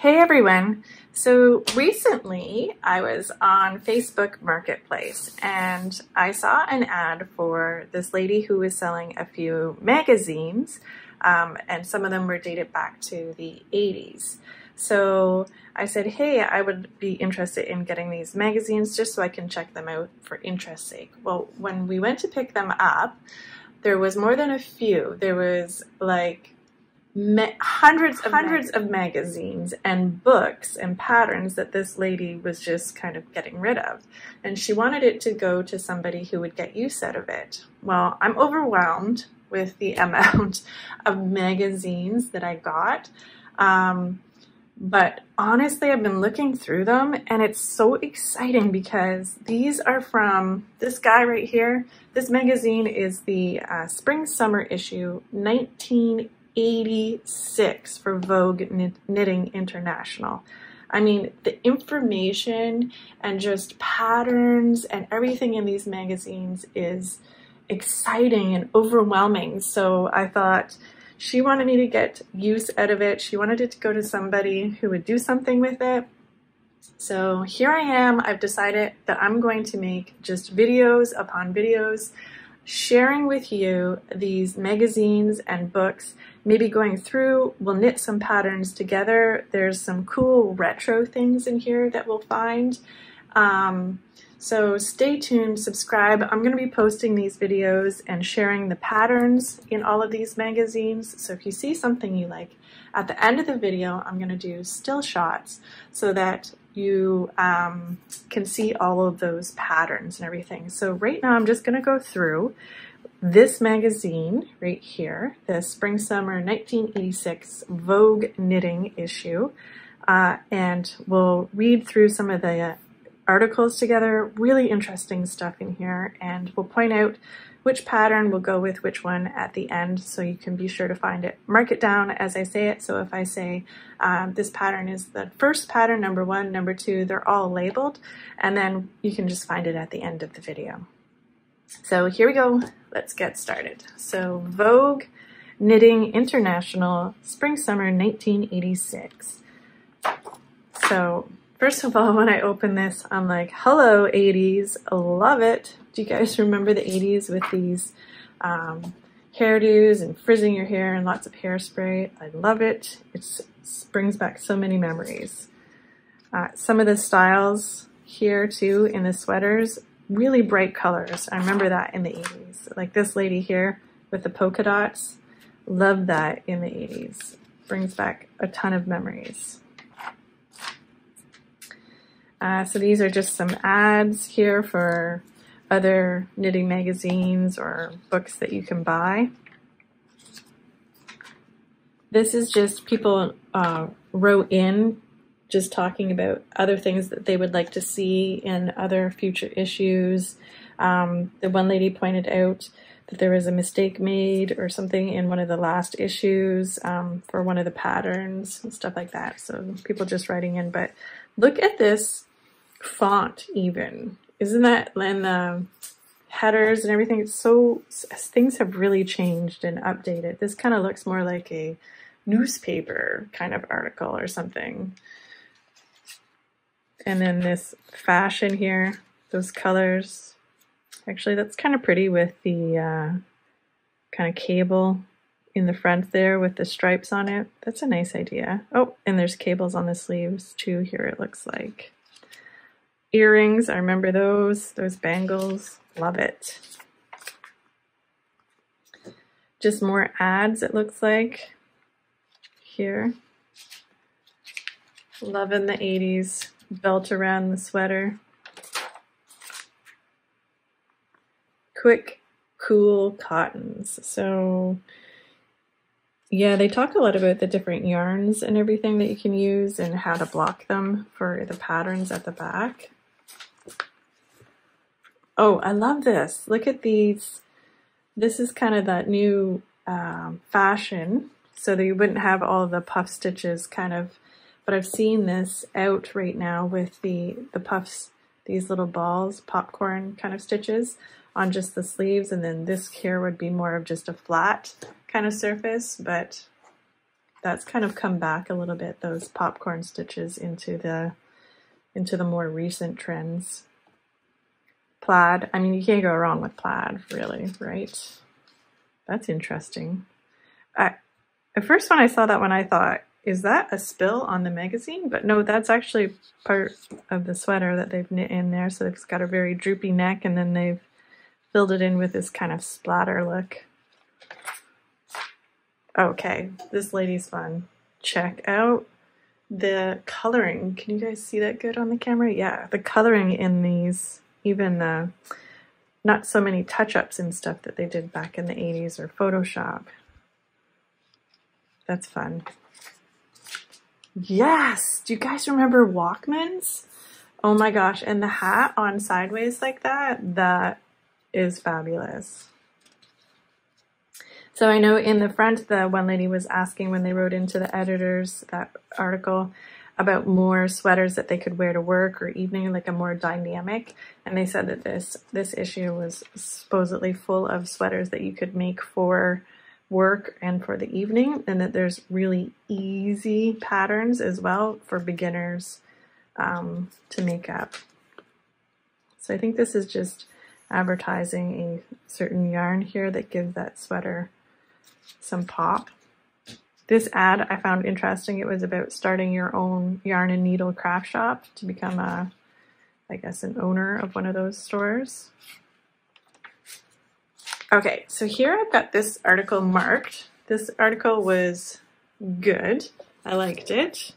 Hey everyone! So recently I was on Facebook Marketplace and I saw an ad for this lady who was selling a few magazines um, and some of them were dated back to the 80s. So I said, hey, I would be interested in getting these magazines just so I can check them out for interest sake. Well, when we went to pick them up, there was more than a few. There was like hundreds of hundreds of magazines. and books and patterns that this lady was just kind of getting rid of. And she wanted it to go to somebody who would get use out of it. Well i'm overwhelmed with the amount of magazines that i got um, but honestly i've been looking through them and it's so exciting because these are from this guy right here. This magazine is the uh, spring summer issue 19 86 for Vogue Knitting International. I mean, the information and just patterns and everything in these magazines is exciting and overwhelming. So I thought she wanted me to get use out of it. She wanted it to go to somebody who would do something with it. So here I am. I've decided that I'm going to make just videos upon videos sharing with you these magazines and books, maybe going through, we'll knit some patterns together. There's some cool retro things in here that we'll find. Um, so stay tuned, subscribe. I'm going to be posting these videos and sharing the patterns in all of these magazines. So if you see something you like, at the end of the video, I'm going to do still shots so that you um, can see all of those patterns and everything. So right now I'm just going to go through this magazine right here, the Spring Summer 1986 Vogue Knitting issue, uh, and we'll read through some of the articles together, really interesting stuff in here, and we'll point out which pattern will go with which one at the end so you can be sure to find it. Mark it down as I say it. So if I say um, this pattern is the first pattern, number one, number two, they're all labeled and then you can just find it at the end of the video. So here we go. Let's get started. So Vogue Knitting International Spring Summer 1986. So First of all, when I open this, I'm like, hello 80s, love it. Do you guys remember the 80s with these um, hairdos and frizzing your hair and lots of hairspray? I love it. It brings back so many memories. Uh, some of the styles here too in the sweaters, really bright colors. I remember that in the 80s. Like this lady here with the polka dots, love that in the 80s. Brings back a ton of memories. Uh, so these are just some ads here for other knitting magazines or books that you can buy. This is just people uh, wrote in just talking about other things that they would like to see in other future issues. Um, the one lady pointed out that there was a mistake made or something in one of the last issues um, for one of the patterns and stuff like that. So people just writing in, but look at this font even. Isn't that, and the headers and everything, it's so, things have really changed and updated. This kind of looks more like a newspaper kind of article or something. And then this fashion here, those colors. Actually, that's kind of pretty with the uh, kind of cable in the front there with the stripes on it. That's a nice idea. Oh, and there's cables on the sleeves too here, it looks like. Earrings, I remember those, those bangles, love it. Just more ads, it looks like, here. Loving the 80s belt around the sweater. Quick, cool cottons. So yeah, they talk a lot about the different yarns and everything that you can use and how to block them for the patterns at the back. Oh, I love this. Look at these. This is kind of that new um, fashion so that you wouldn't have all the puff stitches kind of, but I've seen this out right now with the, the puffs, these little balls, popcorn kind of stitches on just the sleeves. And then this here would be more of just a flat kind of surface, but that's kind of come back a little bit, those popcorn stitches into the into the more recent trends. Plaid, I mean, you can't go wrong with plaid, really, right? That's interesting. I, at first when I saw that one, I thought, is that a spill on the magazine? But no, that's actually part of the sweater that they've knit in there. So it's got a very droopy neck and then they've filled it in with this kind of splatter look. Okay, this lady's fun. Check out the coloring. Can you guys see that good on the camera? Yeah, the coloring in these, even the not so many touch-ups and stuff that they did back in the 80s or Photoshop. That's fun. Yes! Do you guys remember Walkmans? Oh my gosh, and the hat on sideways like that, that is fabulous. So I know in the front, the one lady was asking when they wrote into the editors that article about more sweaters that they could wear to work or evening, like a more dynamic. And they said that this this issue was supposedly full of sweaters that you could make for work and for the evening, and that there's really easy patterns as well for beginners um, to make up. So I think this is just advertising a certain yarn here that gives that sweater some pop. This ad I found interesting. It was about starting your own yarn and needle craft shop to become a, I guess, an owner of one of those stores. Okay, so here I've got this article marked. This article was good. I liked it.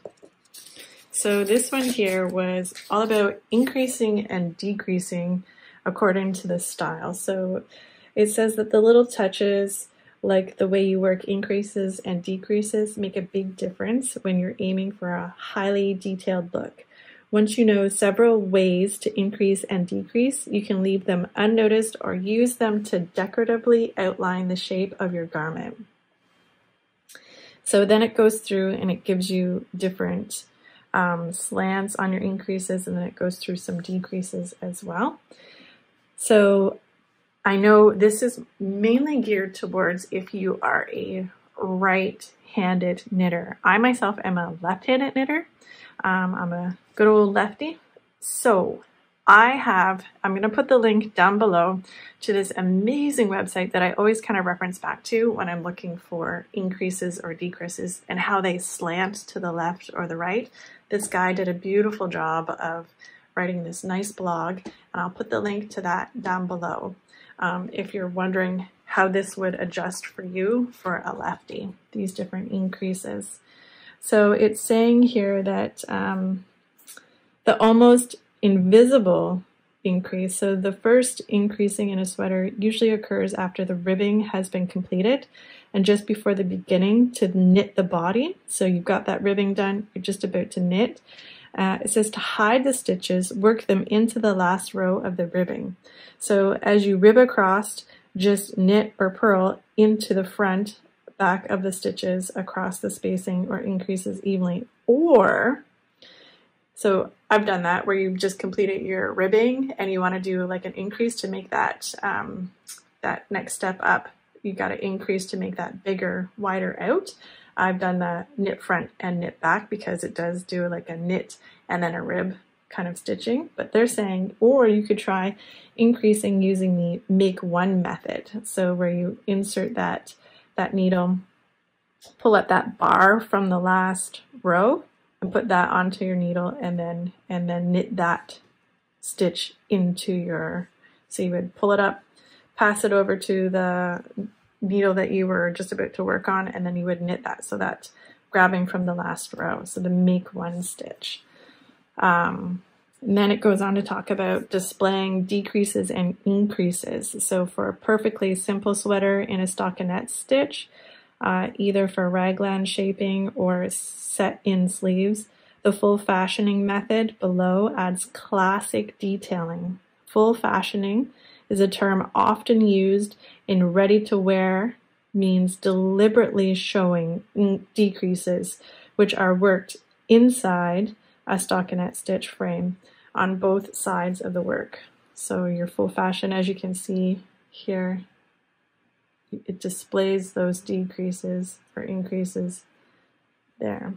So this one here was all about increasing and decreasing according to the style. So it says that the little touches like the way you work increases and decreases make a big difference when you're aiming for a highly detailed look. Once you know several ways to increase and decrease, you can leave them unnoticed or use them to decoratively outline the shape of your garment. So then it goes through and it gives you different um, slants on your increases and then it goes through some decreases as well. So I know this is mainly geared towards if you are a right-handed knitter. I myself am a left-handed knitter. Um, I'm a good old lefty. So I have, I'm going to put the link down below to this amazing website that I always kind of reference back to when I'm looking for increases or decreases and how they slant to the left or the right. This guy did a beautiful job of writing this nice blog and I'll put the link to that down below um, if you're wondering how this would adjust for you for a lefty, these different increases. So it's saying here that um, the almost invisible increase, so the first increasing in a sweater usually occurs after the ribbing has been completed and just before the beginning to knit the body. So you've got that ribbing done, you're just about to knit. Uh, it says to hide the stitches, work them into the last row of the ribbing. So as you rib across, just knit or purl into the front back of the stitches across the spacing or increases evenly. Or, so I've done that where you've just completed your ribbing and you want to do like an increase to make that, um, that next step up. You got to increase to make that bigger, wider out. I've done the knit front and knit back because it does do like a knit and then a rib kind of stitching, but they're saying, or you could try increasing using the make one method. So where you insert that, that needle, pull up that bar from the last row and put that onto your needle and then, and then knit that stitch into your, so you would pull it up, pass it over to the needle that you were just about to work on, and then you would knit that. So that's grabbing from the last row. So to make one stitch. Um, and then it goes on to talk about displaying decreases and increases. So for a perfectly simple sweater in a stockinette stitch, uh, either for raglan shaping or set in sleeves, the full fashioning method below adds classic detailing. Full fashioning is a term often used in ready to wear means deliberately showing decreases which are worked inside a stockinette stitch frame on both sides of the work. So your full fashion, as you can see here, it displays those decreases or increases there.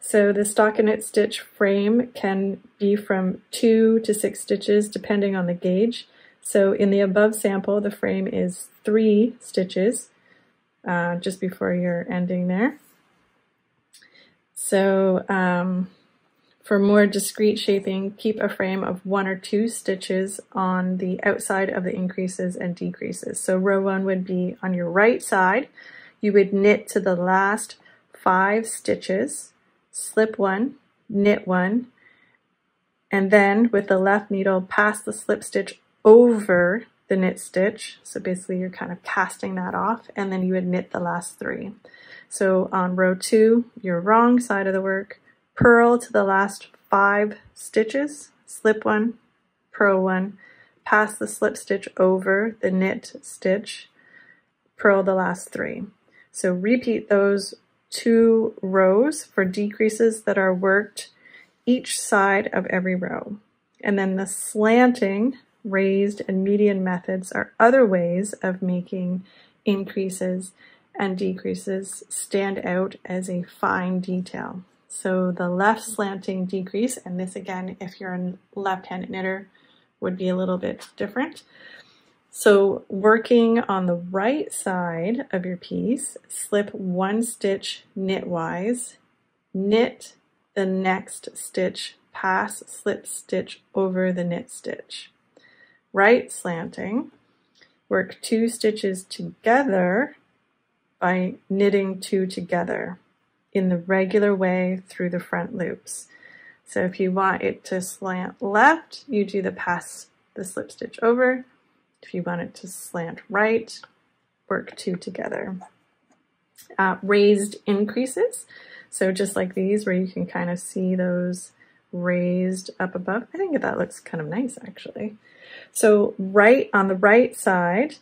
So the stockinette stitch frame can be from two to six stitches depending on the gauge. So in the above sample, the frame is three stitches uh, just before you're ending there. So um, for more discreet shaping, keep a frame of one or two stitches on the outside of the increases and decreases. So row one would be on your right side. You would knit to the last five stitches, slip one, knit one, and then with the left needle, pass the slip stitch over the knit stitch. So basically you're kind of casting that off and then you would knit the last three. So on row two, your wrong side of the work, purl to the last five stitches, slip one, purl one, pass the slip stitch over the knit stitch, purl the last three. So repeat those two rows for decreases that are worked each side of every row. And then the slanting, raised, and median methods are other ways of making increases and decreases stand out as a fine detail. So the left slanting decrease, and this again, if you're a left-handed knitter, would be a little bit different. So working on the right side of your piece, slip one stitch knitwise, knit the next stitch, pass slip stitch over the knit stitch. Right slanting, work two stitches together by knitting two together in the regular way through the front loops. So if you want it to slant left, you do the pass the slip stitch over. If you want it to slant right, work two together. Uh, raised increases. So just like these where you can kind of see those raised up above. I think that looks kind of nice actually. So right on the right side,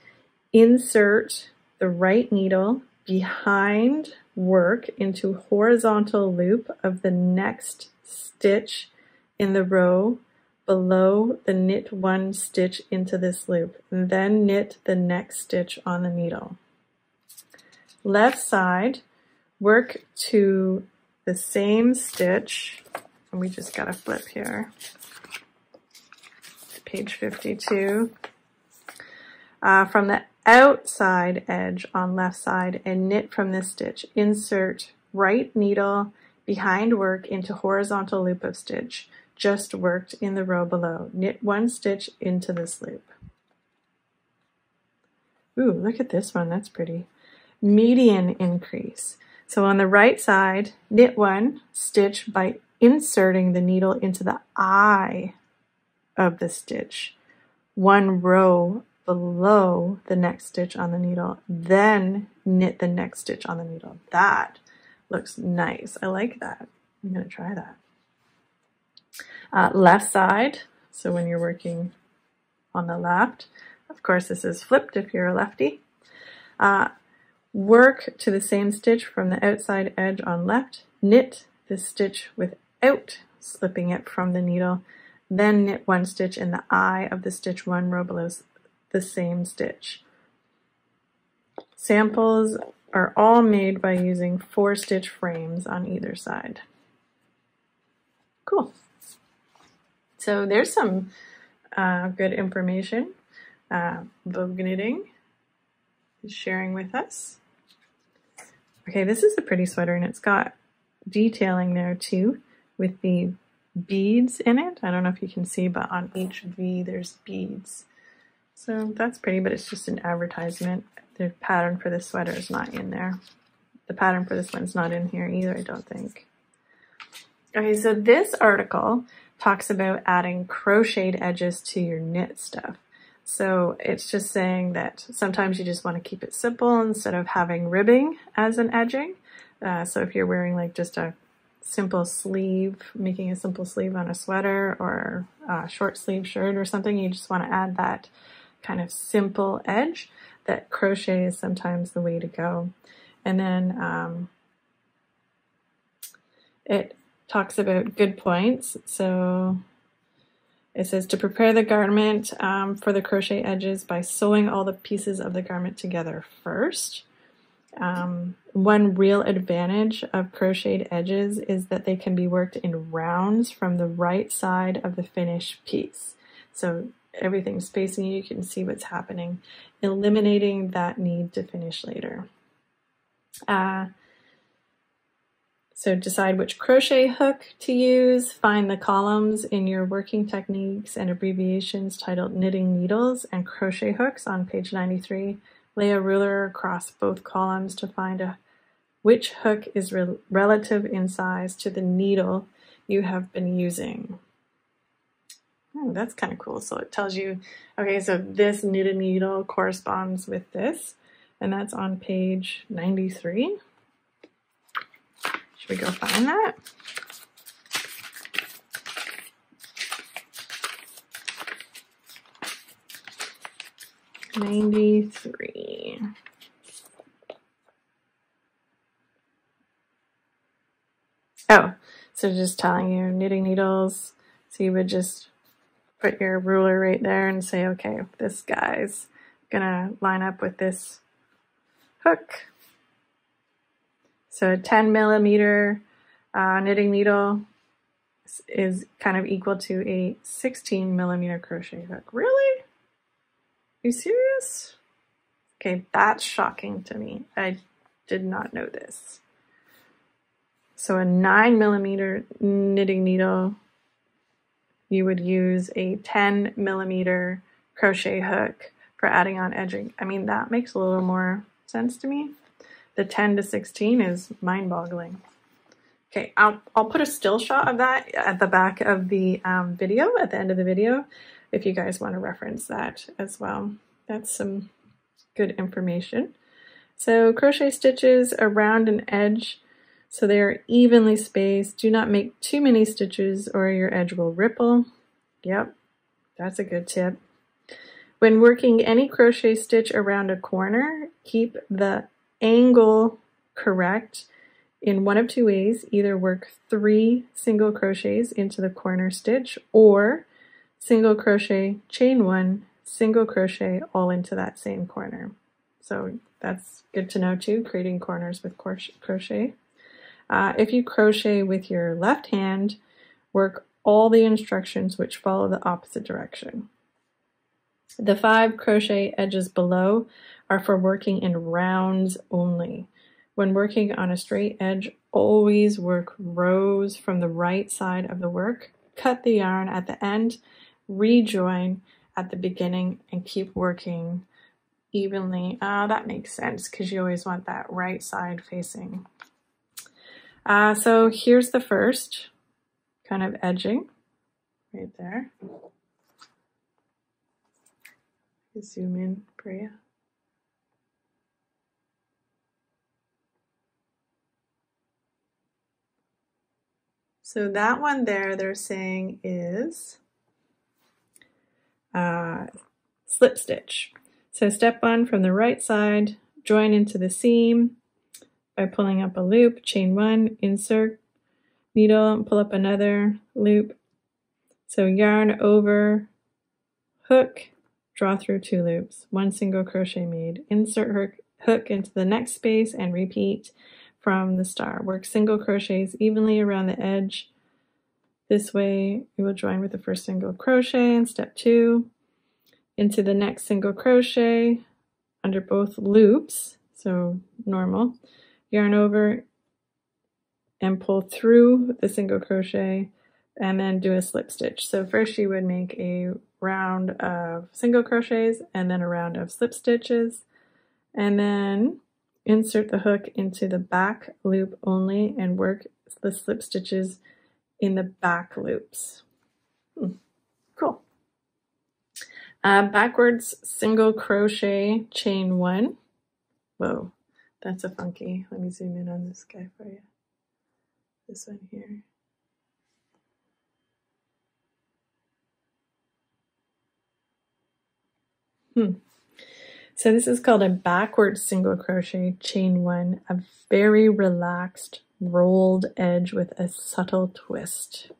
insert the right needle behind work into horizontal loop of the next stitch in the row below the knit one stitch into this loop and then knit the next stitch on the needle. Left side, work to the same stitch, and we just got to flip here, page 52, uh, from the outside edge on left side and knit from this stitch. Insert right needle behind work into horizontal loop of stitch just worked in the row below. Knit one stitch into this loop. Ooh, look at this one, that's pretty. Median increase. So on the right side, knit one stitch by inserting the needle into the eye of the stitch. One row below the next stitch on the needle, then knit the next stitch on the needle. That looks nice. I like that. I'm going to try that. Uh, left side, so when you're working on the left, of course this is flipped if you're a lefty. Uh, work to the same stitch from the outside edge on left, knit the stitch without slipping it from the needle, then knit one stitch in the eye of the stitch one row below the same stitch. Samples are all made by using four stitch frames on either side. Cool. So there's some uh, good information. Uh, Vogue Knitting is sharing with us. Okay, this is a pretty sweater and it's got detailing there too with the beads in it. I don't know if you can see, but on each V there's beads. So that's pretty, but it's just an advertisement. The pattern for this sweater is not in there. The pattern for this one's not in here either, I don't think. Okay, so this article talks about adding crocheted edges to your knit stuff. So it's just saying that sometimes you just want to keep it simple instead of having ribbing as an edging. Uh, so if you're wearing like just a simple sleeve, making a simple sleeve on a sweater or a short sleeve shirt or something, you just want to add that kind of simple edge, that crochet is sometimes the way to go. And then um, it talks about good points. So it says to prepare the garment um, for the crochet edges by sewing all the pieces of the garment together first. Um, one real advantage of crocheted edges is that they can be worked in rounds from the right side of the finished piece. So everything's facing you, you can see what's happening, eliminating that need to finish later. Uh, so decide which crochet hook to use, find the columns in your working techniques and abbreviations titled knitting needles and crochet hooks on page 93. Lay a ruler across both columns to find a, which hook is re relative in size to the needle you have been using. Oh, that's kind of cool. So it tells you, okay, so this knitted needle corresponds with this, and that's on page 93. Should we go find that? Ninety-three. Oh, so just telling you knitting needles. So you would just put your ruler right there and say, okay, this guy's gonna line up with this hook. So a 10 millimeter uh, knitting needle is kind of equal to a 16 millimeter crochet hook. Really? Are you serious? Okay, that's shocking to me. I did not know this. So a 9 millimeter knitting needle, you would use a 10 millimeter crochet hook for adding on edging. I mean, that makes a little more sense to me the 10 to 16 is mind boggling. Okay, I'll, I'll put a still shot of that at the back of the um, video, at the end of the video, if you guys want to reference that as well. That's some good information. So crochet stitches around an edge so they are evenly spaced. Do not make too many stitches or your edge will ripple. Yep, that's a good tip. When working any crochet stitch around a corner, keep the angle correct in one of two ways. Either work three single crochets into the corner stitch or single crochet, chain one, single crochet all into that same corner. So that's good to know too, creating corners with crochet. Uh, if you crochet with your left hand, work all the instructions which follow the opposite direction. The five crochet edges below are for working in rounds only. When working on a straight edge, always work rows from the right side of the work. Cut the yarn at the end, rejoin at the beginning, and keep working evenly. Uh, that makes sense because you always want that right side facing. Uh, so here's the first kind of edging right there. Zoom in, Priya. So that one there they're saying is uh, slip stitch. So step one from the right side, join into the seam by pulling up a loop, chain one, insert needle, pull up another loop. So yarn over, hook, draw through two loops, one single crochet made, insert hook, into the next space and repeat from the star. Work single crochets evenly around the edge. This way you will join with the first single crochet in step two into the next single crochet under both loops, so normal, yarn over and pull through the single crochet and then do a slip stitch. So first you would make a round of single crochets and then a round of slip stitches and then Insert the hook into the back loop only and work the slip stitches in the back loops. Hmm. Cool. Uh, backwards single crochet chain one. Whoa, that's a funky. Let me zoom in on this guy for you. This one here. Hmm. So this is called a backward single crochet chain one, a very relaxed rolled edge with a subtle twist.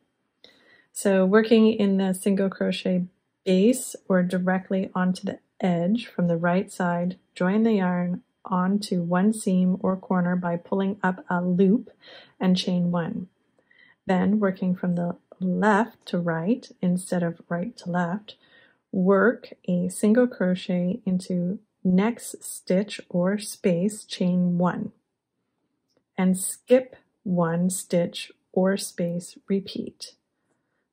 So working in the single crochet base or directly onto the edge from the right side, join the yarn onto one seam or corner by pulling up a loop and chain one. Then working from the left to right instead of right to left, work a single crochet into next stitch or space chain one and skip one stitch or space repeat.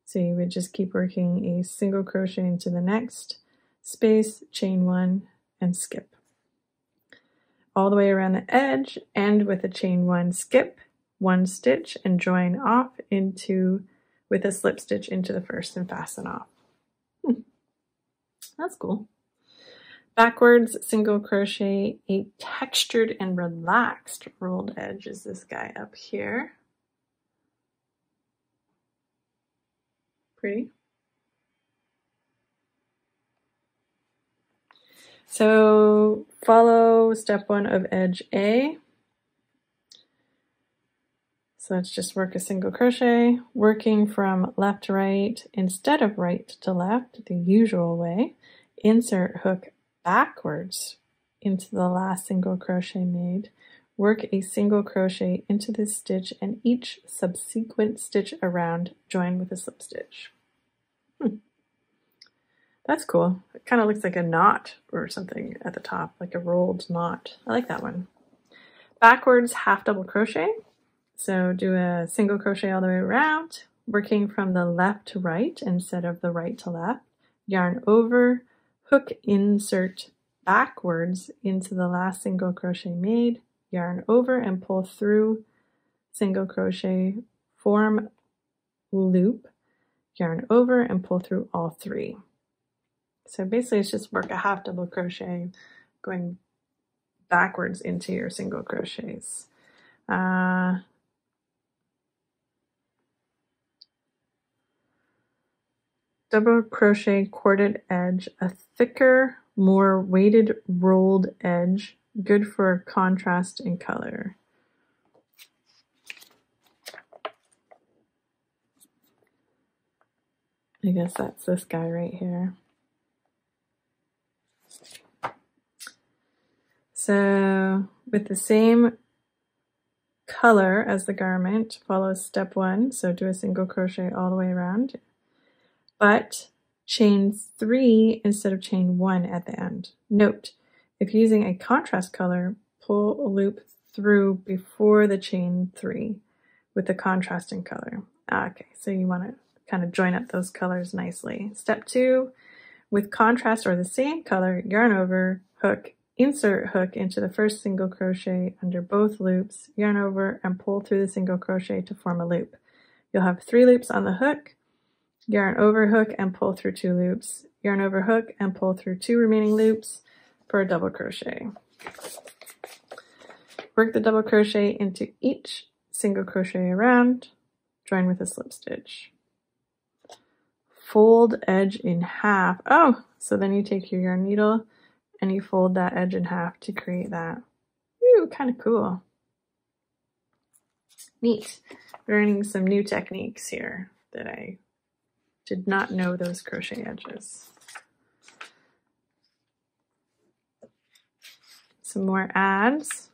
So you would just keep working a single crochet into the next space, chain one, and skip. All the way around the edge, end with a chain one, skip, one stitch, and join off into with a slip stitch into the first and fasten off. Hmm. That's cool. Backwards single crochet a textured and relaxed rolled edge is this guy up here. Pretty. So follow step one of edge A. So let's just work a single crochet, working from left to right instead of right to left, the usual way. Insert hook backwards into the last single crochet made. Work a single crochet into this stitch and each subsequent stitch around join with a slip stitch. That's cool. It kind of looks like a knot or something at the top, like a rolled knot. I like that one. Backwards half double crochet. So do a single crochet all the way around, working from the left to right instead of the right to left. Yarn over, hook insert backwards into the last single crochet made, yarn over and pull through single crochet, form loop, yarn over and pull through all three. So basically it's just work a half double crochet going backwards into your single crochets. Uh, double crochet corded edge, a thicker, more weighted rolled edge, good for contrast in color. I guess that's this guy right here. So with the same color as the garment, follow step one. So do a single crochet all the way around, but chain three instead of chain one at the end. Note, if using a contrast color, pull a loop through before the chain three with the contrasting color. Ah, okay, so you want to kind of join up those colors nicely. Step two, with contrast or the same color, yarn over, hook, Insert hook into the first single crochet under both loops, yarn over, and pull through the single crochet to form a loop. You'll have three loops on the hook, yarn over hook and pull through two loops, yarn over hook and pull through two remaining loops for a double crochet. Work the double crochet into each single crochet around, join with a slip stitch. Fold edge in half. Oh, so then you take your yarn needle and you fold that edge in half to create that. Ooh, kind of cool. Neat. Learning some new techniques here that I did not know those crochet edges. Some more ads.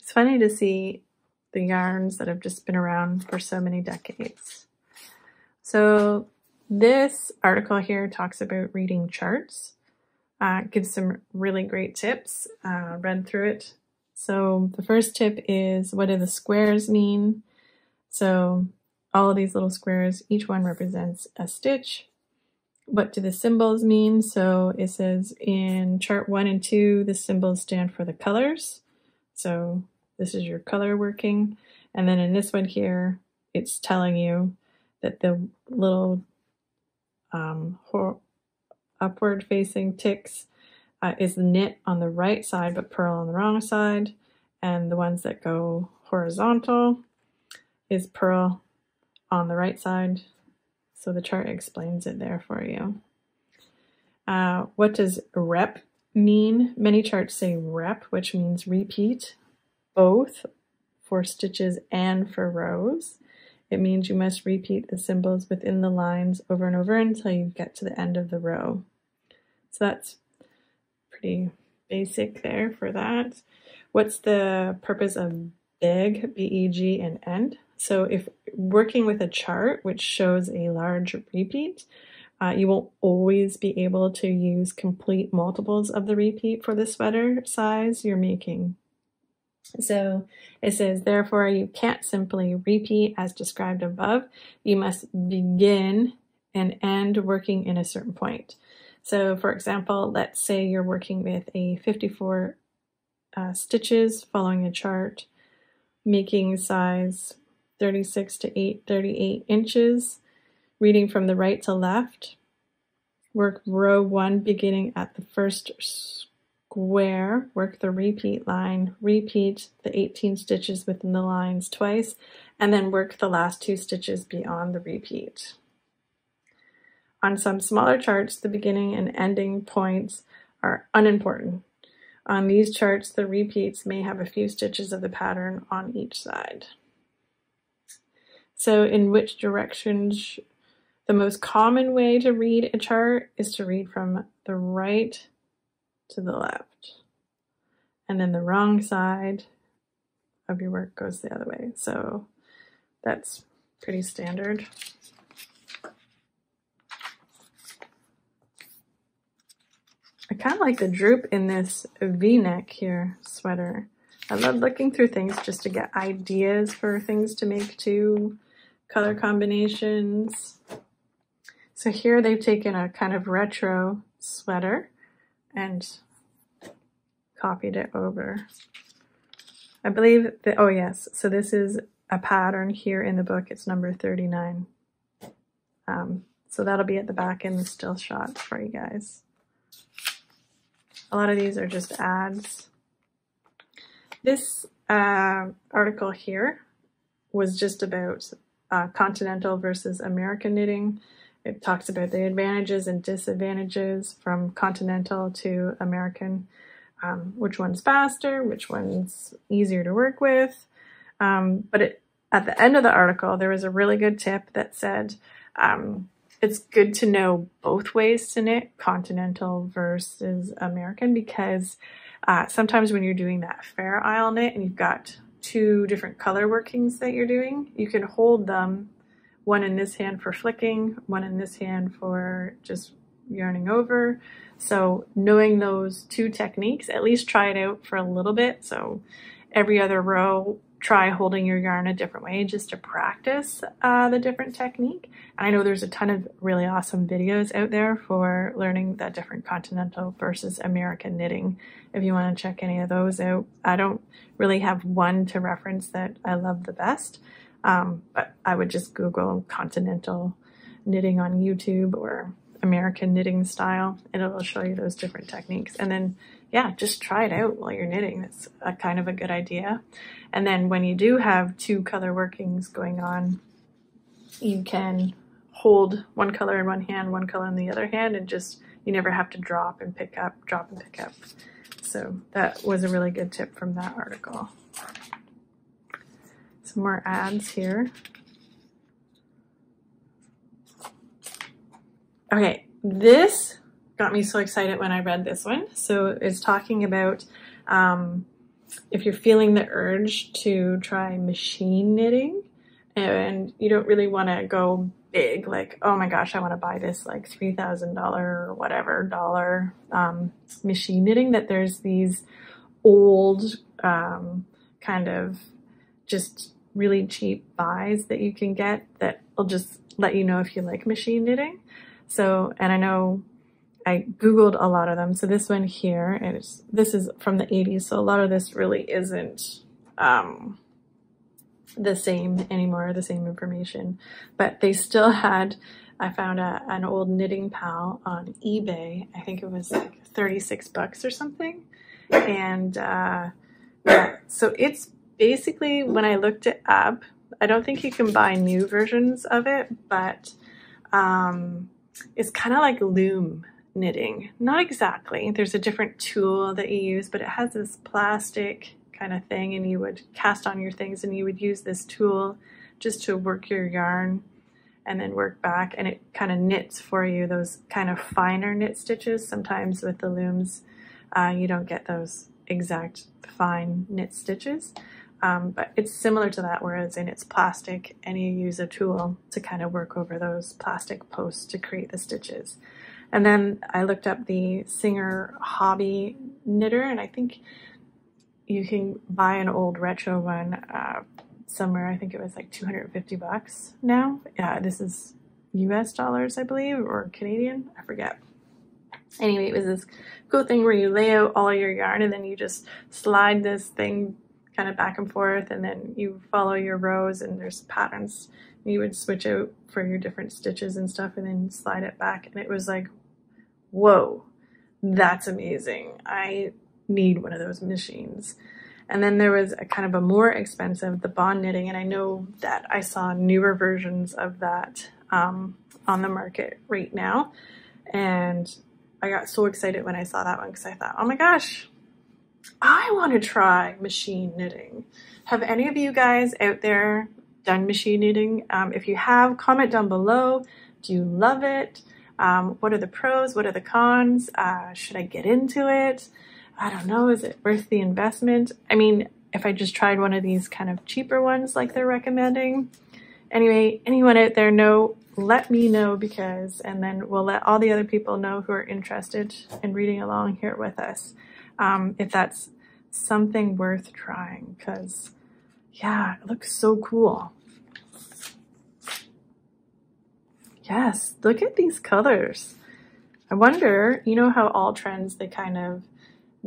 It's funny to see the yarns that have just been around for so many decades. So this article here talks about reading charts uh, gives some really great tips. Uh, read through it. So the first tip is what do the squares mean? So all of these little squares, each one represents a stitch. What do the symbols mean? So it says in chart one and two, the symbols stand for the colors. So this is your color working. And then in this one here, it's telling you that the little um, upward facing ticks uh, is knit on the right side but purl on the wrong side and the ones that go horizontal is purl on the right side so the chart explains it there for you. Uh, what does rep mean? Many charts say rep, which means repeat, both for stitches and for rows. It means you must repeat the symbols within the lines over and over until you get to the end of the row. So that's pretty basic there for that. What's the purpose of beg, B-E-G, and end? So if working with a chart which shows a large repeat, uh, you won't always be able to use complete multiples of the repeat for the sweater size you're making. So it says, therefore, you can't simply repeat as described above. You must begin and end working in a certain point. So for example, let's say you're working with a 54 uh, stitches following a chart, making size 36 to 8, 38 inches, reading from the right to left. Work row one beginning at the first square, work the repeat line, repeat the 18 stitches within the lines twice, and then work the last two stitches beyond the repeat. On some smaller charts, the beginning and ending points are unimportant. On these charts, the repeats may have a few stitches of the pattern on each side. So in which directions, the most common way to read a chart is to read from the right to the left. And then the wrong side of your work goes the other way. So that's pretty standard. I kind of like the droop in this v-neck here sweater. I love looking through things just to get ideas for things to make too, color combinations. So here they've taken a kind of retro sweater and copied it over. I believe that, oh yes, so this is a pattern here in the book. It's number 39. Um, so that'll be at the back in the still shot for you guys. A lot of these are just ads. This uh, article here was just about uh, continental versus American knitting. It talks about the advantages and disadvantages from continental to American, um, which one's faster, which one's easier to work with. Um, but it, at the end of the article, there was a really good tip that said um, it's good to know both ways to knit, continental versus American, because uh, sometimes when you're doing that fair isle knit and you've got two different color workings that you're doing, you can hold them, one in this hand for flicking, one in this hand for just yarning over. So knowing those two techniques, at least try it out for a little bit. So every other row, try holding your yarn a different way just to practice uh, the different technique. And I know there's a ton of really awesome videos out there for learning that different continental versus American knitting. If you want to check any of those out, I don't really have one to reference that I love the best, um, but I would just Google continental knitting on YouTube or American knitting style and it'll show you those different techniques. And then yeah, just try it out while you're knitting. That's a kind of a good idea. And then when you do have two color workings going on, you can hold one color in one hand, one color in the other hand, and just, you never have to drop and pick up, drop and pick up. So that was a really good tip from that article. Some more ads here. Okay, this got me so excited when I read this one. So it's talking about um, if you're feeling the urge to try machine knitting and you don't really want to go big, like, oh my gosh, I want to buy this like $3,000 or whatever dollar um, machine knitting, that there's these old um, kind of just really cheap buys that you can get that will just let you know if you like machine knitting. So, and I know I Googled a lot of them. So this one here, is this is from the 80s. So a lot of this really isn't um, the same anymore, the same information. But they still had, I found a, an old knitting pal on eBay. I think it was like 36 bucks or something. And uh, yeah, so it's basically, when I looked it up, I don't think you can buy new versions of it, but um, it's kind of like loom knitting. Not exactly. There's a different tool that you use, but it has this plastic kind of thing and you would cast on your things and you would use this tool just to work your yarn and then work back and it kind of knits for you those kind of finer knit stitches. Sometimes with the looms, Uh, you don't get those exact fine knit stitches. Um, but it's similar to that, whereas in it's plastic and you use a tool to kind of work over those plastic posts to create the stitches. And then I looked up the Singer Hobby Knitter, and I think you can buy an old retro one uh, somewhere. I think it was like 250 bucks now. Yeah, this is US dollars, I believe, or Canadian. I forget. Anyway, it was this cool thing where you lay out all your yarn and then you just slide this thing kind of back and forth and then you follow your rows and there's patterns. You would switch out for your different stitches and stuff and then slide it back. And it was like, whoa, that's amazing. I need one of those machines. And then there was a kind of a more expensive, the bond knitting, and I know that I saw newer versions of that um, on the market right now. And I got so excited when I saw that one because I thought, oh my gosh, I want to try machine knitting. Have any of you guys out there done machine knitting? Um, if you have, comment down below. Do you love it? Um, what are the pros? What are the cons? Uh, should I get into it? I don't know. Is it worth the investment? I mean, if I just tried one of these kind of cheaper ones like they're recommending. Anyway, anyone out there know, let me know because, and then we'll let all the other people know who are interested in reading along here with us. Um, if that's something worth trying because yeah, it looks so cool. Yes, look at these colors. I wonder, you know how all trends, they kind of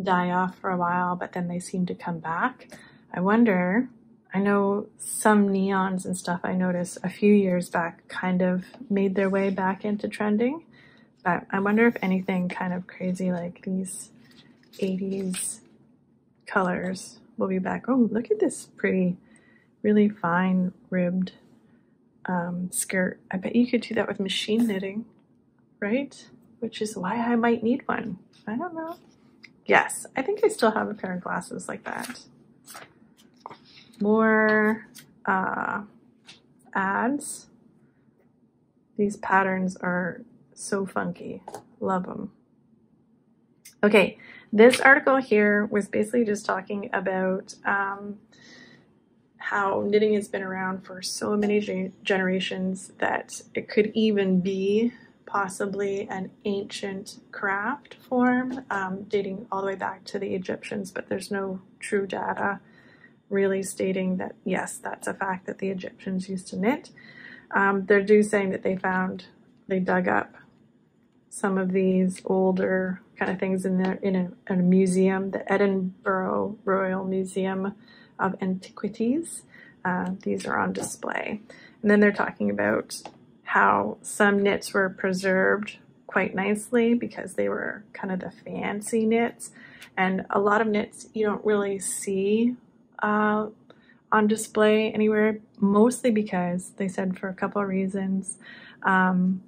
die off for a while, but then they seem to come back. I wonder, I know some neons and stuff I noticed a few years back kind of made their way back into trending. But I wonder if anything kind of crazy like these 80s colors will be back. Oh, look at this pretty, really fine ribbed um, skirt. I bet you could do that with machine knitting, right? Which is why I might need one. I don't know. Yes, I think I still have a pair of glasses like that. More uh, ads. These patterns are so funky. Love them. Okay, this article here was basically just talking about um, how knitting has been around for so many generations that it could even be possibly an ancient craft form um, dating all the way back to the Egyptians, but there's no true data really stating that, yes, that's a fact that the Egyptians used to knit. Um, they're do saying that they found, they dug up some of these older kind of things in, there in, a, in a museum, the Edinburgh Royal Museum of Antiquities. Uh, these are on display. And then they're talking about how some knits were preserved quite nicely because they were kind of the fancy knits. And a lot of knits you don't really see uh, on display anywhere, mostly because they said for a couple of reasons. Um,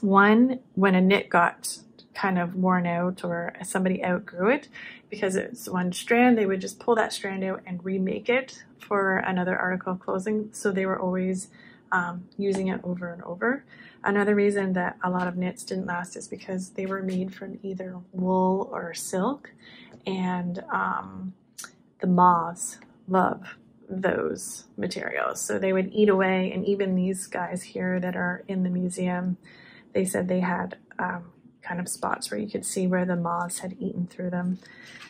one, when a knit got kind of worn out or somebody outgrew it, because it's one strand, they would just pull that strand out and remake it for another article closing. So they were always um, using it over and over. Another reason that a lot of knits didn't last is because they were made from either wool or silk, and um, the moths love those materials. So they would eat away, and even these guys here that are in the museum, they said they had um, kind of spots where you could see where the moths had eaten through them.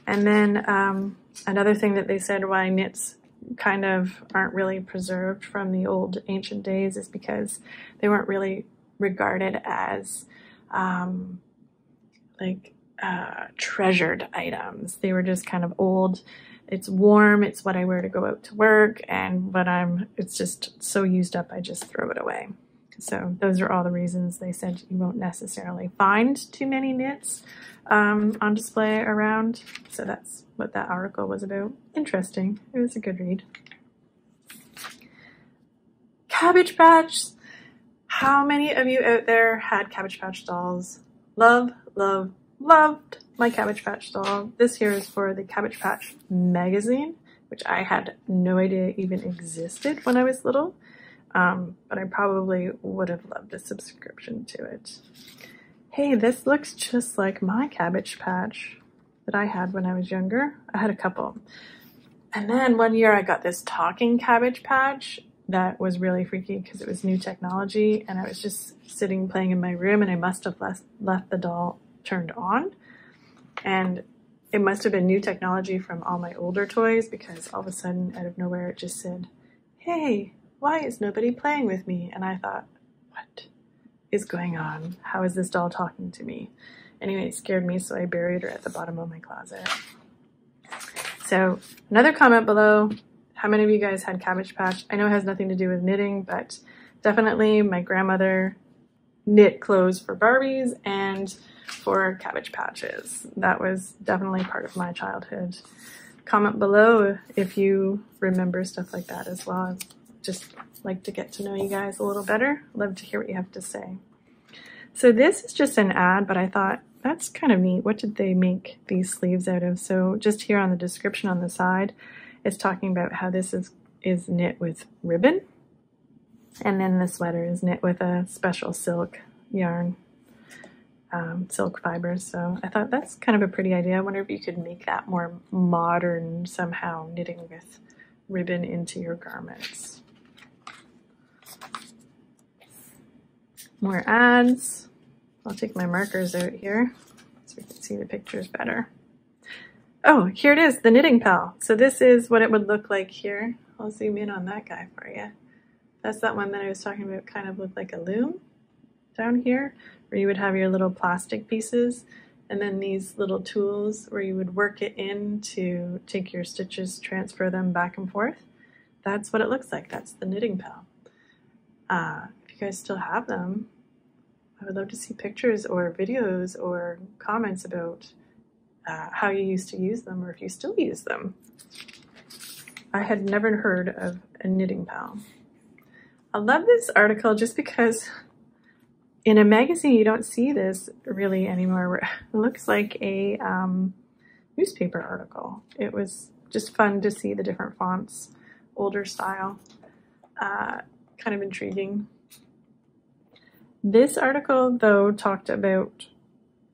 And then um, another thing that they said why knits kind of aren't really preserved from the old ancient days is because they weren't really regarded as um, like uh, treasured items. They were just kind of old. It's warm. It's what I wear to go out to work. And when I'm, it's just so used up, I just throw it away. So those are all the reasons they said you won't necessarily find too many knits um, on display around. So that's what that article was about. Interesting. It was a good read. Cabbage Patch. How many of you out there had Cabbage Patch dolls? Love, love, loved my Cabbage Patch doll. This here is for the Cabbage Patch magazine, which I had no idea even existed when I was little. Um, but I probably would have loved a subscription to it. Hey, this looks just like my Cabbage Patch. that I had when I was younger. I had a couple. And then one year I got this talking cabbage patch that was really freaky because it was new technology and I was just sitting playing in my room and I must have left, left the doll turned on. And it must have been new technology from all my older toys because all of a sudden out of nowhere it just said, hey, why is nobody playing with me? And I thought, what is going on? How is this doll talking to me? Anyway, it scared me, so I buried her at the bottom of my closet. So another comment below, how many of you guys had Cabbage Patch? I know it has nothing to do with knitting, but definitely my grandmother knit clothes for Barbies and for Cabbage Patches. That was definitely part of my childhood. Comment below if you remember stuff like that as well. Just like to get to know you guys a little better. Love to hear what you have to say. So this is just an ad, but I thought that's kind of neat. What did they make these sleeves out of? So just here on the description on the side, it's talking about how this is, is knit with ribbon. And then the sweater is knit with a special silk yarn, um, silk fibers. So I thought that's kind of a pretty idea. I wonder if you could make that more modern somehow, knitting with ribbon into your garments. More ads. I'll take my markers out here so we can see the pictures better. Oh, here it is, the Knitting Pal. So this is what it would look like here. I'll zoom in on that guy for you. That's that one that I was talking about, kind of looked like a loom down here, where you would have your little plastic pieces, and then these little tools where you would work it in to take your stitches, transfer them back and forth. That's what it looks like. That's the Knitting Pal. Uh, you guys still have them, I would love to see pictures or videos or comments about uh, how you used to use them or if you still use them. I had never heard of a knitting pal. I love this article just because in a magazine you don't see this really anymore. It looks like a um, newspaper article. It was just fun to see the different fonts, older style, uh, kind of intriguing. This article, though, talked about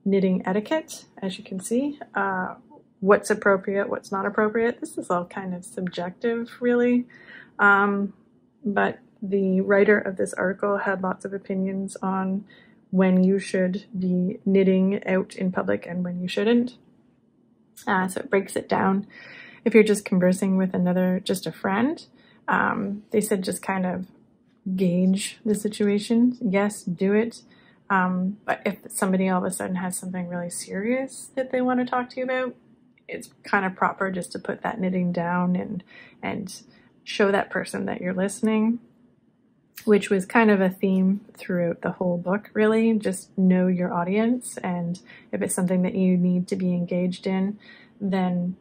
knitting etiquette, as you can see, uh, what's appropriate, what's not appropriate. This is all kind of subjective, really. Um, but the writer of this article had lots of opinions on when you should be knitting out in public and when you shouldn't. Uh, so it breaks it down. If you're just conversing with another, just a friend, um, they said just kind of gauge the situation. Yes, do it. Um, but if somebody all of a sudden has something really serious that they want to talk to you about, it's kind of proper just to put that knitting down and and show that person that you're listening, which was kind of a theme throughout the whole book, really. Just know your audience, and if it's something that you need to be engaged in, then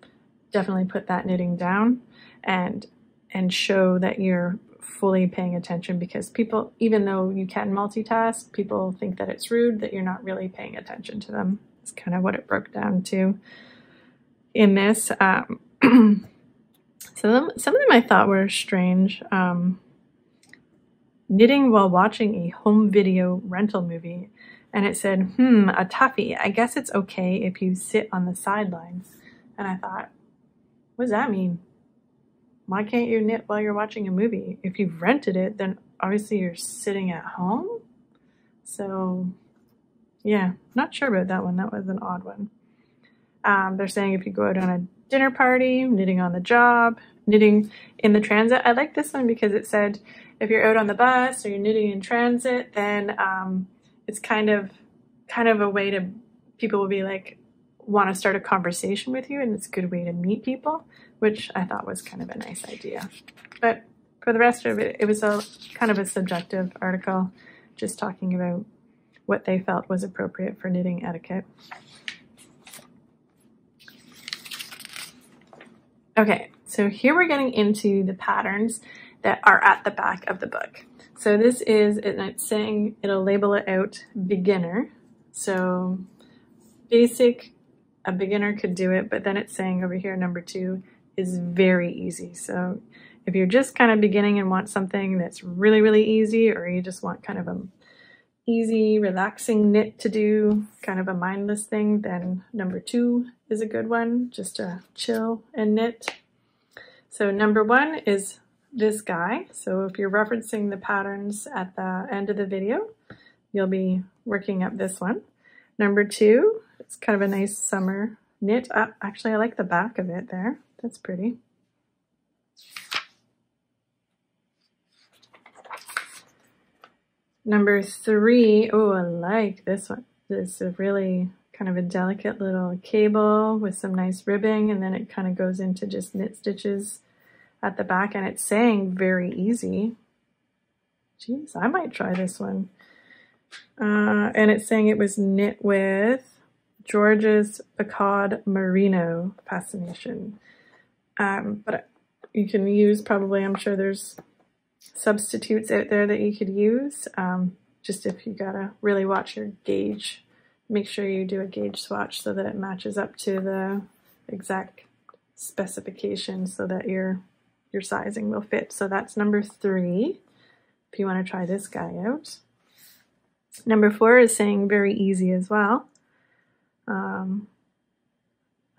definitely put that knitting down and and show that you're fully paying attention because people, even though you can multitask, people think that it's rude that you're not really paying attention to them. It's kind of what it broke down to in this. Um, some, some of them I thought were strange. Um, knitting while watching a home video rental movie. And it said, hmm, a toughie. I guess it's okay if you sit on the sidelines. And I thought, what does that mean? Why can't you knit while you're watching a movie? If you've rented it, then obviously you're sitting at home. So, yeah, not sure about that one. That was an odd one. Um, they're saying if you go out on a dinner party, knitting on the job, knitting in the transit. I like this one because it said if you're out on the bus or you're knitting in transit, then um, it's kind of kind of a way to people will be like want to start a conversation with you, and it's a good way to meet people which I thought was kind of a nice idea. But for the rest of it, it was a kind of a subjective article, just talking about what they felt was appropriate for knitting etiquette. Okay, so here we're getting into the patterns that are at the back of the book. So this is, and it's saying, it'll label it out beginner. So basic, a beginner could do it, but then it's saying over here, number two, is very easy. So if you're just kind of beginning and want something that's really, really easy, or you just want kind of a easy, relaxing knit to do, kind of a mindless thing, then number two is a good one, just to chill and knit. So number one is this guy. So if you're referencing the patterns at the end of the video, you'll be working up this one. Number two, it's kind of a nice summer knit. Uh, actually, I like the back of it there. That's pretty. Number three, oh, I like this one. This is really kind of a delicate little cable with some nice ribbing, and then it kind of goes into just knit stitches at the back, and it's saying very easy. Jeez, I might try this one. Uh, and it's saying it was knit with Georges Picaud Merino Fascination. Um, but you can use probably, I'm sure there's substitutes out there that you could use. Um, just if you gotta really watch your gauge, make sure you do a gauge swatch so that it matches up to the exact specification so that your your sizing will fit. So that's number three, if you want to try this guy out. Number four is saying very easy as well. Um,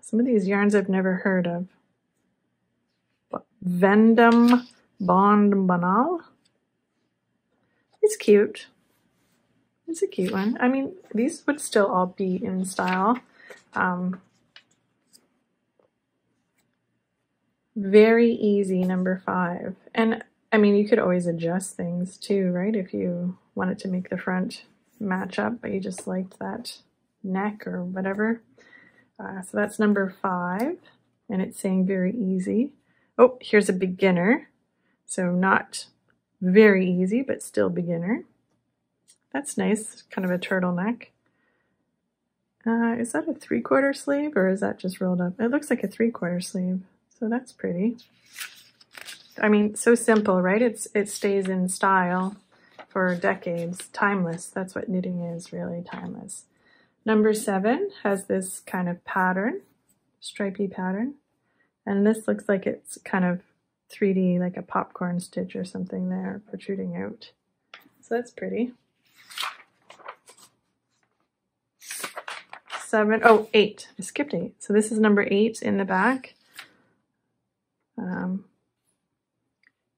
some of these yarns I've never heard of. Vendome Bond Banal. It's cute. It's a cute one. I mean, these would still all be in style. Um, very easy, number five. And I mean, you could always adjust things too, right? If you wanted to make the front match up, but you just liked that neck or whatever. Uh, so that's number five, and it's saying very easy. Oh, here's a beginner. So not very easy, but still beginner. That's nice, kind of a turtleneck. Uh, is that a three-quarter sleeve or is that just rolled up? It looks like a three-quarter sleeve, so that's pretty. I mean, so simple, right? It's It stays in style for decades, timeless. That's what knitting is, really timeless. Number seven has this kind of pattern, stripy pattern. And this looks like it's kind of 3D, like a popcorn stitch or something there protruding out. So that's pretty. Seven, oh, eight. I skipped eight. So this is number eight in the back. Um,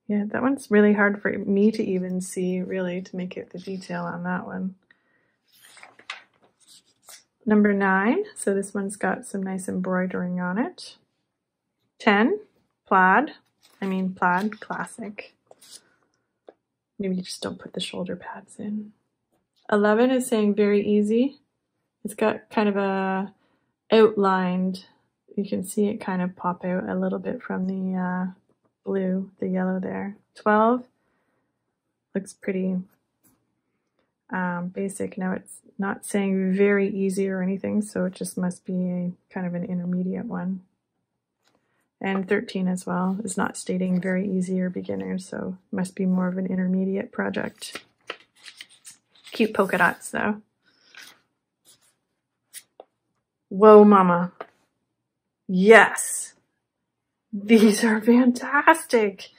yeah, that one's really hard for me to even see, really, to make it the detail on that one. Number nine, so this one's got some nice embroidering on it. 10, plaid. I mean, plaid, classic. Maybe just don't put the shoulder pads in. 11 is saying very easy. It's got kind of a outlined, you can see it kind of pop out a little bit from the uh, blue, the yellow there. 12 looks pretty um, basic. Now it's not saying very easy or anything, so it just must be a kind of an intermediate one and 13 as well is not stating very easy or beginner, so must be more of an intermediate project. Cute polka dots though. Whoa, mama. Yes. These are fantastic.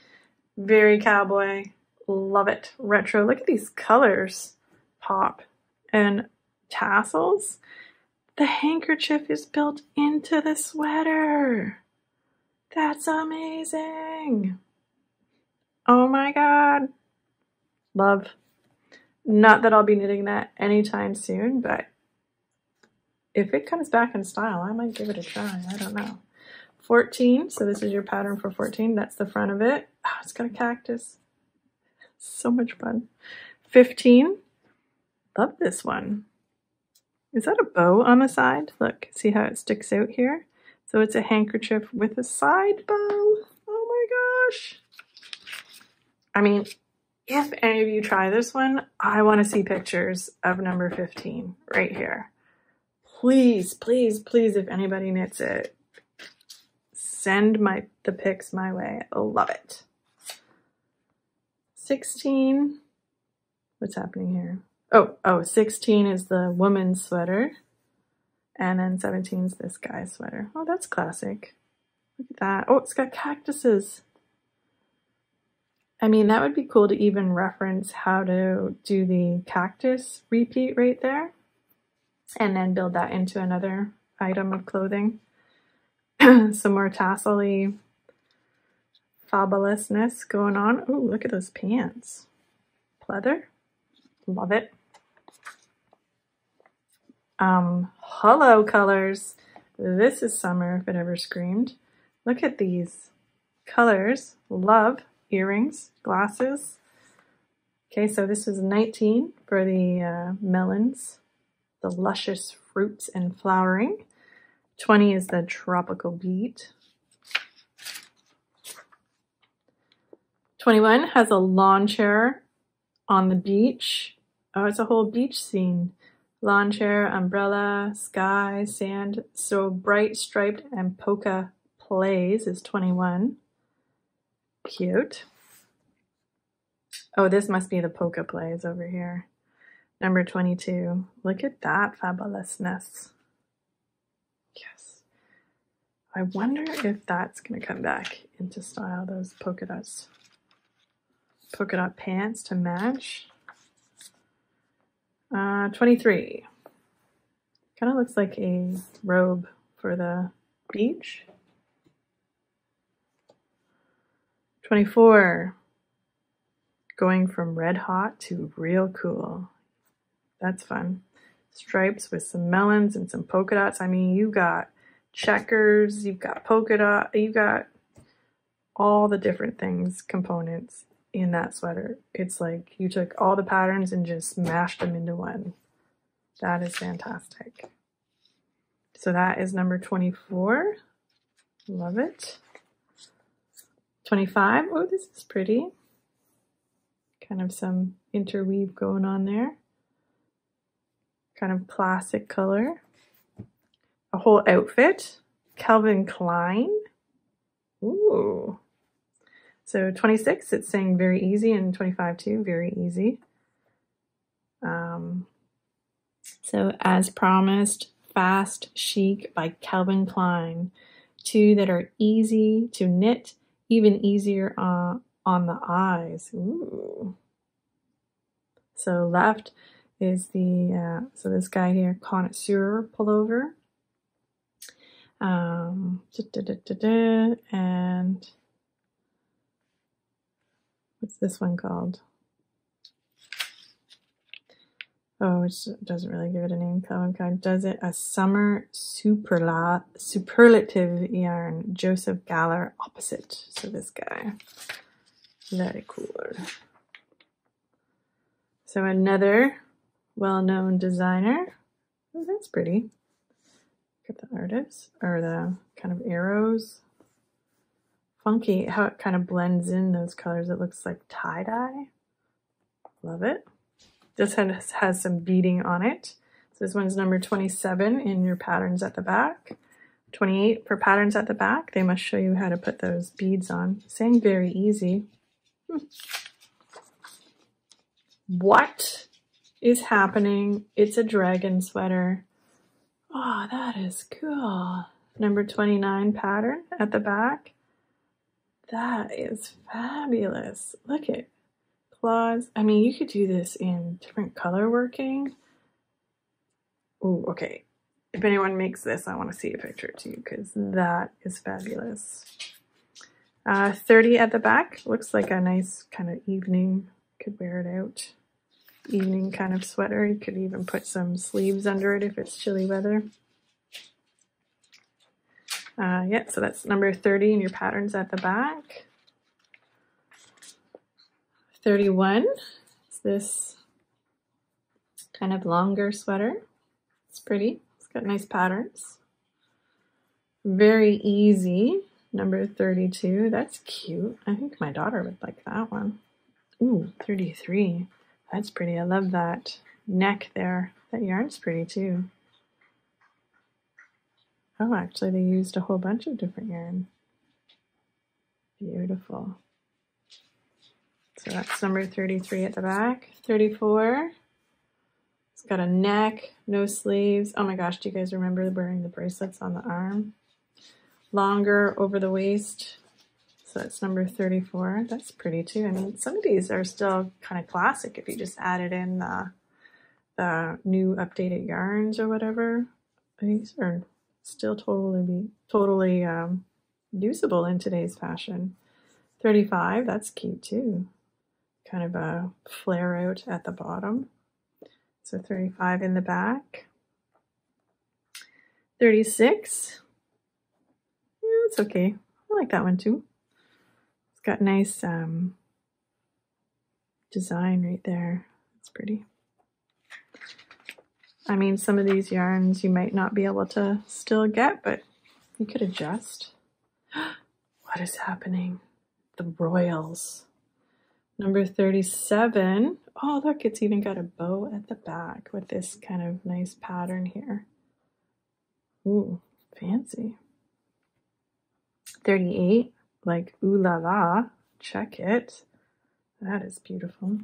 Very cowboy. Love it. Retro. Look at these colors. Pop. And tassels. The handkerchief is built into the sweater. That's amazing. Oh my god. Love. Not that I'll be knitting that anytime soon, but if it comes back in style, I might give it a try. I don't know. 14, so this is your pattern for 14. That's the front of it. Oh, it's got a cactus. So much fun. 15, love this one. Is that a bow on the side? Look, see how it sticks out here? So it's a handkerchief with a side bow. Oh my gosh. I mean, if any of you try this one, I want to see pictures of number 15 right here. Please, please, please, if anybody knits it, send my the pics my way. I love it. 16, what's happening here? Oh, oh, 16 is the woman's sweater. And then 17 is this guy's sweater. Oh, that's classic. Look at that. Oh, it's got cactuses. I mean, that would be cool to even reference how to do the cactus repeat right there and then build that into another item of clothing. Some more tassel fabulousness going on. Oh, look at those pants. Pleather. Love it. Um, hello colors. This is summer if it ever screamed. Look at these colors. Love earrings, glasses. Okay, so this is 19 for the uh, melons, the luscious fruits and flowering. 20 is the tropical beat. 21 has a lawn chair on the beach. Oh, it's a whole beach scene. Lawn chair, umbrella, sky, sand. So bright, striped, and polka plays is 21. Cute. Oh, this must be the polka plays over here. Number 22. Look at that fabulousness. Yes. I wonder if that's going to come back into style, those polka dots. Polka dot pants to match. Uh, 23. Kind of looks like a robe for the beach. 24. Going from red hot to real cool. That's fun. Stripes with some melons and some polka dots. I mean, you got checkers, you've got polka dot, you got all the different things, components in that sweater. It's like you took all the patterns and just mashed them into one. That is fantastic. So that is number 24. Love it. 25. Oh, this is pretty. Kind of some interweave going on there. Kind of classic color. A whole outfit. Calvin Klein. Ooh. So 26, it's saying very easy, and 25 too, very easy. Um, so as promised, Fast Chic by Calvin Klein. Two that are easy to knit even easier uh, on the eyes. Ooh. So left is the, uh, so this guy here, connoisseur pullover. Um, da, da, da, and what's this one called? Oh, it doesn't really give it a name. Calvin does it. A summer superla superlative yarn. Joseph Galler opposite. So this guy. Very cool. So another well-known designer. Oh, that's pretty. Look at the artist or the kind of arrows. Funky how it kind of blends in those colors. It looks like tie-dye. Love it. This has, has some beading on it. So this one's number 27 in your patterns at the back. 28 for patterns at the back. They must show you how to put those beads on. Saying very easy. Hmm. What is happening? It's a dragon sweater. Oh, that is cool. Number 29 pattern at the back. That is fabulous. Look at claws. I mean, you could do this in different color working. Oh, okay. If anyone makes this, I want to see a picture too because that is fabulous. Uh, 30 at the back. Looks like a nice kind of evening. Could wear it out. Evening kind of sweater. You could even put some sleeves under it if it's chilly weather. Uh, yeah, so that's number 30 in your patterns at the back. 31 is this kind of longer sweater. It's pretty. It's got nice patterns. Very easy. Number 32. That's cute. I think my daughter would like that one. Ooh, 33. That's pretty. I love that neck there. That yarn's pretty too. Oh, actually they used a whole bunch of different yarn. Beautiful. So that's number 33 at the back. 34. It's got a neck, no sleeves. Oh my gosh, do you guys remember wearing the bracelets on the arm? Longer over the waist. So that's number 34. That's pretty too. I mean, some of these are still kind of classic if you just added in the, the new updated yarns or whatever. These are still totally be totally um, usable in today's fashion. 35, that's cute too. Kind of a flare out at the bottom. So 35 in the back. 36. Yeah, it's okay. I like that one too. It's got nice um, design right there. It's pretty. I mean, some of these yarns you might not be able to still get, but you could adjust. what is happening? The Royals. Number 37. Oh, look, it's even got a bow at the back with this kind of nice pattern here. Ooh, fancy. 38, like ooh la la. Check it. That is beautiful.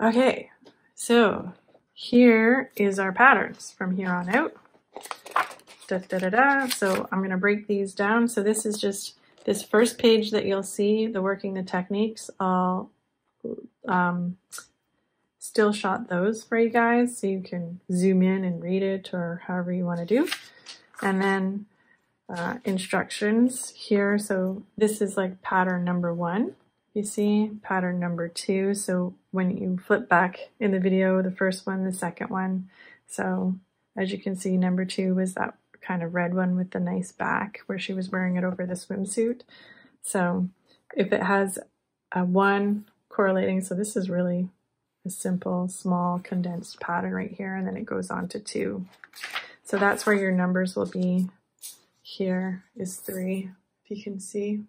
Okay, so here is our patterns from here on out. Da, da, da, da. So I'm going to break these down. So this is just this first page that you'll see, the working the techniques. I'll um, still shot those for you guys so you can zoom in and read it or however you want to do. And then uh, instructions here. So this is like pattern number one. You see pattern number two. So when you flip back in the video, the first one, the second one. So as you can see, number two was that kind of red one with the nice back where she was wearing it over the swimsuit. So if it has a one correlating, so this is really a simple, small, condensed pattern right here, and then it goes on to two. So that's where your numbers will be. Here is three, if you can see.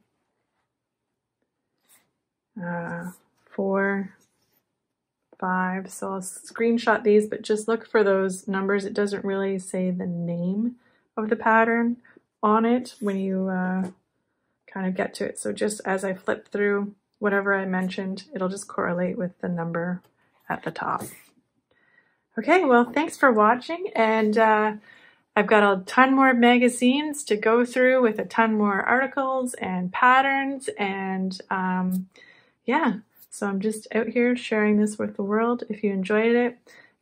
Uh, four, five. So I'll screenshot these, but just look for those numbers. It doesn't really say the name of the pattern on it when you uh, kind of get to it. So just as I flip through whatever I mentioned, it'll just correlate with the number at the top. Okay, well, thanks for watching. And uh, I've got a ton more magazines to go through with a ton more articles and patterns. And um, yeah, so I'm just out here sharing this with the world. If you enjoyed it,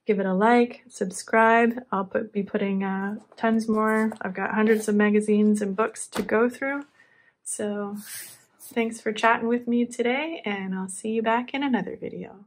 give it a like, subscribe. I'll put, be putting uh, tons more. I've got hundreds of magazines and books to go through. So thanks for chatting with me today, and I'll see you back in another video.